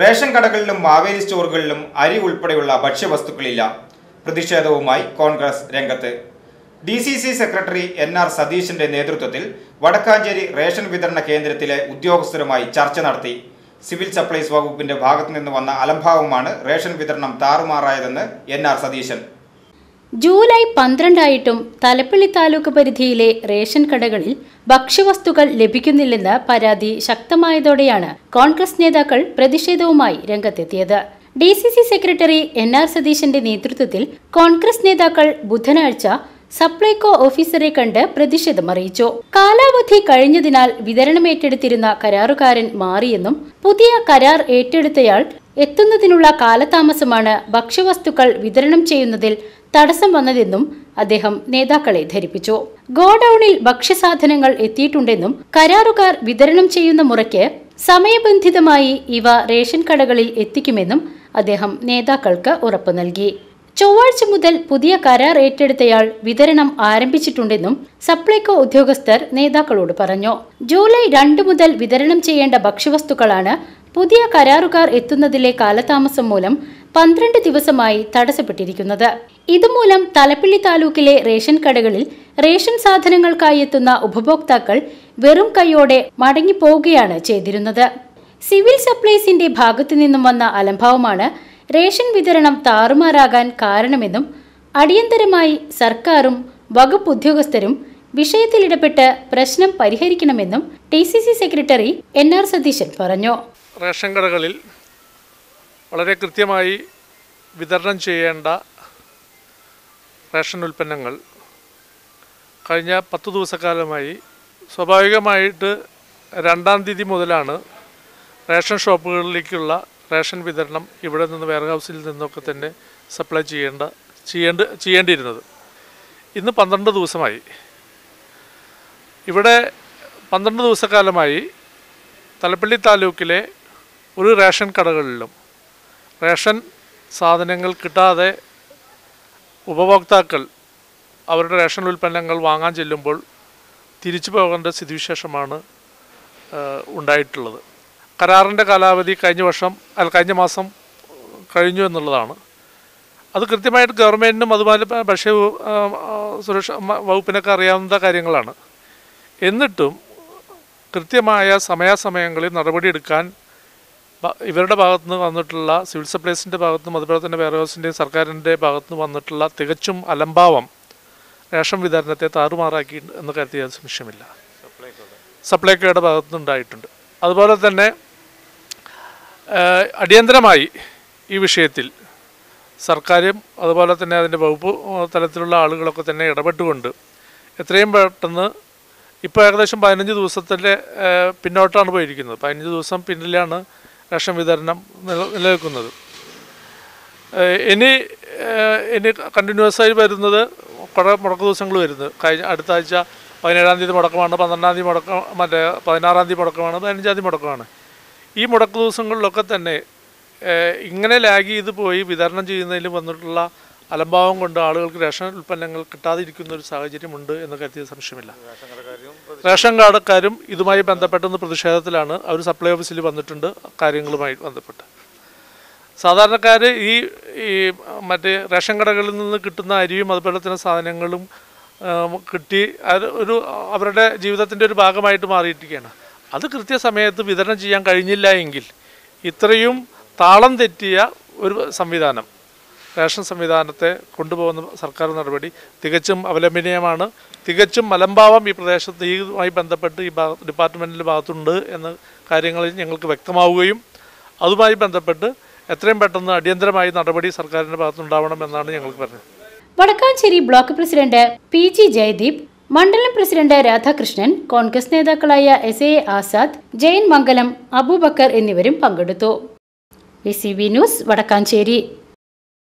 Ration കടകളിലും മാവേലി സ്റ്റോറുകളിലും അരി ഉൾപ്പെടെയുള്ള ഭക്ഷ്യവസ്തുക്കളില്ല. പ്രതിഷേധവുമായി കോൺഗ്രസ് രംഗത്ത്. D C C secretary N R സതീഷിന്റെ നേതൃത്വത്തിൽ വടക്കാഞ്ചേരി റേഷൻ വിതരണ കേന്ദ്രത്തിലെ ഉദ്യോഗസ്ഥരുമായി ചർച്ച നടത്തി. സിവിൽ സപ്ലൈസ് വകുപ്പിന്റെ ഭാഗത്തു നിന്ന് വന്ന അലംഭാവമാണ് റേഷൻ വിതരണം താറുമാറായതെന്ന് എൻ ആർ സതീശൻ. ജൂലൈ പന്ത്രണ്ടായിട്ടും തലപ്പള്ളി താലൂക്ക് പരിധിയിലെ റേഷൻ കടകളിൽ ഭക്ഷ്യവസ്തുക്കൾ ലഭിക്കുന്നില്ലെന്ന പരാതി ശക്തമായതോടെയാണ് കോൺഗ്രസ് നേതാക്കൾ പ്രതിഷേധവുമായി രംഗത്തെത്തിയത്. D C C secretary N R സതീശന്റെ നേതൃത്വത്തിൽ കോൺഗ്രസ് നേതാക്കൾ ബുധനാഴ്ച സപ്ലൈകോ ഓഫീസറെ കണ്ട് പ്രതിഷേധം അറിയിച്ചു. കാലാവധി കഴിഞ്ഞതിനാൽ വിതരണം ഏറ്റെടുത്തിരുന്ന കരാറുകാരൻ മാറിയെന്നും പുതിയ കരാർ ഏറ്റെടുത്തയാൾ എത്തുന്നതിനുള്ള കാലതാമസമാണ് ഭക്ഷ്യവസ്തുക്കൾ വിതരണം ചെയ്യുന്നതിൽ തടസ്സം വന്നതെന്നും അദ്ദേഹം നേതാക്കളെ ധരിപ്പിച്ചു. ഗോഡൌണിൽ ഭക്ഷ്യസാധനങ്ങൾ എത്തിയിട്ടുണ്ടെന്നും കരാറുകാർ വിതരണം ചെയ്യുന്ന മുറയ്ക്ക് സമയബന്ധിതമായി ഇവ റേഷൻ കടകളിൽ എത്തിക്കുമെന്നും അദ്ദേഹം നേതാക്കൾക്ക് ഉറപ്പു നൽകി. ചൊവ്വാഴ്ച മുതൽ പുതിയ കരാർ ഏറ്റെടുത്തയാൾ വിതരണം ആരംഭിച്ചിട്ടുണ്ടെന്നും സപ്ലൈകോ ഉദ്യോഗസ്ഥർ നേതാക്കളോട് പറഞ്ഞു. ജൂലൈ രണ്ട് മുതൽ വിതരണം ചെയ്യേണ്ട ഭക്ഷ്യവസ്തുക്കളാണ് പുതിയ കരാറുകാർ എത്തുന്നതിലെ കാലതാമസം മൂലം പന്ത്രണ്ട് ദിവസമായി തടസ്സപ്പെട്ടിരിക്കുന്നത്. ഇതുമൂലം തലപ്പിള്ളി താലൂക്കിലെ റേഷൻ കടകളിൽ റേഷൻ സാധനങ്ങൾക്കായി എത്തുന്ന ഉപഭോക്താക്കൾ വെറും കൈയോടെ മടങ്ങിപ്പോവുകയാണ് ചെയ്തിരുന്നത്. സിവിൽ സപ്ലൈസിന്റെ ഭാഗത്തു നിന്നും വന്ന അലംഭാവമാണ് റേഷൻ വിതരണം താറുമാറാകാൻ കാരണമെന്നും അടിയന്തരമായി സർക്കാരും വകുപ്പ് ഉദ്യോഗസ്ഥരും വിഷയത്തിലിടപെട്ട് പ്രശ്നം പരിഹരിക്കണമെന്നും T C C secretary N R Satheesan പറഞ്ഞു. റേഷൻ കടകളിൽ വളരെ കൃത്യമായി വിതരണം ചെയ്യേണ്ട റേഷൻ ഉൽപ്പന്നങ്ങൾ കഴിഞ്ഞ പത്ത് ദിവസക്കാലമായി സ്വാഭാവികമായിട്ട് രണ്ടാം തീയതി മുതലാണ് റേഷൻ ഷോപ്പുകളിലേക്കുള്ള റേഷൻ വിതരണം ഇവിടെ നിന്ന് വെയർ ഹൗസിൽ നിന്നൊക്കെ തന്നെ സപ്ലൈ ചെയ്യേണ്ട ചെയ്യേണ്ട ചെയ്യേണ്ടിയിരുന്നത്. ഇന്ന് പന്ത്രണ്ട് ദിവസമായി ഇവിടെ പന്ത്രണ്ട് ദിവസക്കാലമായി തലപ്പള്ളി താലൂക്കിലെ ഒരു റേഷൻ കടകളിലും റേഷൻ സാധനങ്ങൾ കിട്ടാതെ ഉപഭോക്താക്കൾ അവരുടെ റേഷൻ ഉൽപ്പന്നങ്ങൾ വാങ്ങാൻ ചെല്ലുമ്പോൾ തിരിച്ചു പോകേണ്ട സ്ഥിതിവിശേഷമാണ് ഉണ്ടായിട്ടുള്ളത്. കരാറിന്റെ കാലാവധി കഴിഞ്ഞ വർഷം അല്ല കഴിഞ്ഞ മാസം കഴിഞ്ഞു എന്നുള്ളതാണ്. അത് കൃത്യമായിട്ട് ഗവൺമെന്റിനും അതുപോലെ ഭക്ഷ്യ സുരക്ഷ വകുപ്പിനൊക്കെ അറിയാവുന്ന കാര്യങ്ങളാണ്. എന്നിട്ടും കൃത്യമായ സമയാസമയങ്ങളിൽ നടപടിയെടുക്കാൻ ഇവരുടെ ഭാഗത്തു നിന്ന് വന്നിട്ടുള്ള സിവിൽ സപ്ലൈസിന്റെ ഭാഗത്തു നിന്നും അതുപോലെ തന്നെ വെയർഹൗസിന്റെയും സർക്കാരിന്റെ ഭാഗത്തുനിന്ന് വന്നിട്ടുള്ള തികച്ചും അലംഭാവം റേഷൻ വിതരണത്തെ താറുമാറാക്കി എന്ന് കരുതിയ സംശയമില്ല. സപ്ലൈക്കോയുടെ ഭാഗത്തു നിന്നുണ്ടായിട്ടുണ്ട് അതുപോലെ തന്നെ അടിയന്തരമായി ഈ വിഷയത്തിൽ സർക്കാരും അതുപോലെ തന്നെ അതിന്റെ വകുപ്പ് തലത്തിലുള്ള ആളുകളൊക്കെ തന്നെ ഇടപെട്ടുകൊണ്ട് എത്രയും പെട്ടെന്ന് ഇപ്പോൾ ഏകദേശം പതിനഞ്ച് ദിവസത്തിന്റെ പിന്നോട്ടാണ് പോയിരിക്കുന്നത്. പതിനഞ്ച് ദിവസം പിന്നിലാണ് റേഷൻ വിതരണം നില നിലനിൽക്കുന്നത്. ഇനി ഇനി കണ്ടിന്യൂസ് ആയി വരുന്നത് കുറേ മുടക്ക ദിവസങ്ങൾ വരുന്നത്. കഴിഞ്ഞ അടുത്ത ആഴ്ച പതിനേഴാം തീയതി മുടക്കമാണ് പന്ത്രണ്ടാം തീയതി മുടക്കം മറ്റേ പതിനാറാം തീയതി മുടക്കമാണ് പതിനഞ്ചാം തീയതി മുടക്കമാണ്. ഈ മുടക്ക് ദിവസങ്ങളിലൊക്കെ തന്നെ ഇങ്ങനെ ലാഗ് ചെയ്ത് പോയി വിതരണം ചെയ്യുന്നതിൽ വന്നിട്ടുള്ള അലംഭാവം കൊണ്ട് ആളുകൾക്ക് റേഷൻ ഉൽപ്പന്നങ്ങൾ കിട്ടാതിരിക്കുന്ന ഒരു സാഹചര്യമുണ്ട് എന്ന് കരുതിയ സംശയമില്ല. റേഷൻ കാർഡക്കാരും ഇതുമായി ബന്ധപ്പെട്ടെന്ന് പ്രതിഷേധത്തിലാണ് അവർ സപ്ലൈ ഓഫീസിൽ വന്നിട്ടുണ്ട് കാര്യങ്ങളുമായി ബന്ധപ്പെട്ട്. സാധാരണക്കാർ ഈ ഈ മറ്റേ റേഷൻ കടകളിൽ നിന്ന് കിട്ടുന്ന അരിയും അതുപോലെ തന്നെ സാധനങ്ങളും കിട്ടി അത് ഒരു അവരുടെ ജീവിതത്തിന്റെ ഒരു ഭാഗമായിട്ട് മാറിയിരിക്കുകയാണ്. അത് കൃത്യസമയത്ത് വിതരണം ചെയ്യാൻ കഴിഞ്ഞില്ല എങ്കിൽ ഇത്രയും താളം തെറ്റിയ ഒരു സംവിധാനം റേഷൻ സംവിധാനത്തെ കൊണ്ടുപോകുന്ന സർക്കാർ നടപടി തികച്ചും അവലംബനീയമാണ്. തികച്ചും മലംഭാവം ഈ പ്രദേശത്ത് ഈയുമായി ബന്ധപ്പെട്ട് ഈ ഡിപ്പാർട്ട്മെന്റിന്റെ ഭാഗത്തുണ്ട് എന്ന കാര്യങ്ങളിൽ ഞങ്ങൾക്ക് വ്യക്തമാവുകയും അതുമായി ബന്ധപ്പെട്ട് എത്രയും പെട്ടെന്ന് അടിയന്തരമായി നടപടി സർക്കാരിന്റെ ഭാഗത്തുണ്ടാവണം എന്നാണ് ഞങ്ങൾക്ക് പറഞ്ഞത്. Vadakkancheri block president P G Jayadeep മണ്ഡലം പ്രസിഡന്റ് രാധാകൃഷ്ണൻ കോൺഗ്രസ് നേതാക്കളായ എസ് എ ആസാദ് ജയൻ മംഗലം അബൂബക്കർ എന്നിവരും പങ്കെടുത്തു. C news Vadakkancheri.